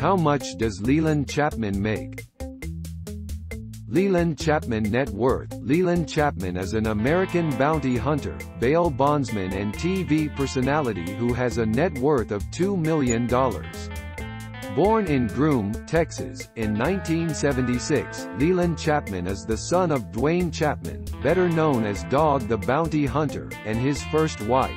How much does Leland Chapman make? Leland Chapman net worth Leland Chapman is an American bounty hunter, bail bondsman and TV personality who has a net worth of $2 million. Born in Groom, Texas, in 1976, Leland Chapman is the son of Duane Chapman, better known as Dog the Bounty Hunter, and his first wife.